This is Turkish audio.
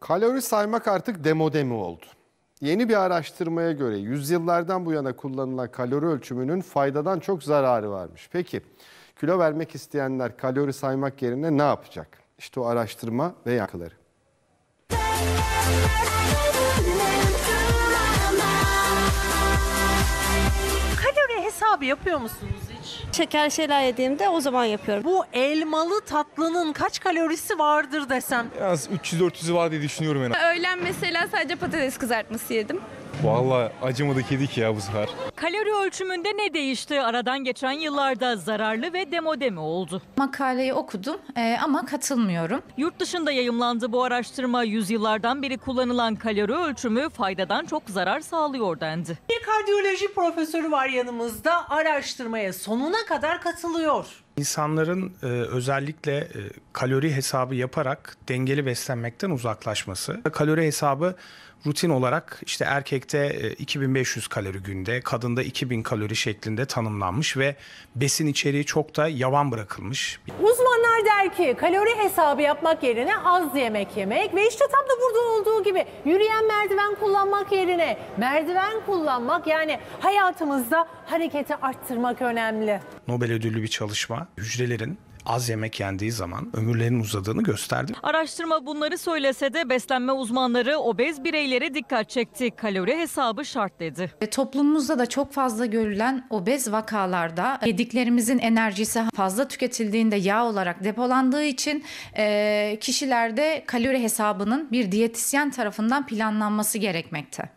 Kalori saymak artık demode mi oldu? Yeni bir araştırmaya göre yüzyıllardan bu yana kullanılan kalori ölçümünün faydadan çok zararı varmış. Peki kilo vermek isteyenler kalori saymak yerine ne yapacak? İşte o araştırma ve yankıları. Kalori hesabı yapıyor musunuz? Şeker şeyler yediğimde o zaman yapıyorum. Bu elmalı tatlının kaç kalorisi vardır desem. Az 300-400'ü var diye düşünüyorum en az. Öğlen mesela sadece patates kızartması yedim. Vallahi acımadık yedik ya bu sefer. Kalori ölçümünde ne değişti? Aradan geçen yıllarda zararlı ve demode mi oldu? Makaleyi okudum e, ama katılmıyorum. Yurt dışında yayımlandı bu araştırma. Yüzyıllardan beri kullanılan kalori ölçümü faydadan çok zarar sağlıyor dendi. Bir kardiyoloji profesörü var yanımızda araştırmaya sonuna kadar katılıyor. İnsanların e, özellikle e, kalori hesabı yaparak dengeli beslenmekten uzaklaşması. Kalori hesabı rutin olarak işte erkekte e, 2500 kalori günde, kadında 2000 kalori şeklinde tanımlanmış ve besin içeriği çok da yavan bırakılmış. Uzmanlar der ki kalori hesabı yapmak yerine az yemek yemek ve işte tam da burada gibi yürüyen merdiven kullanmak yerine merdiven kullanmak yani hayatımızda hareketi arttırmak önemli. Nobel ödüllü bir çalışma hücrelerin az yemek yendiği zaman ömürlerinin uzadığını gösterdi. Araştırma bunları söylese de beslenme uzmanları obez bireylere dikkat çekti. Kalori hesabı şart dedi. E, toplumumuzda da çok fazla görülen obez vakalarda yediklerimizin enerjisi fazla tüketildiğinde yağ olarak depolandığı için e, kişilerde kalori hesabının bir diyetisyen tarafından planlanması gerekmekte.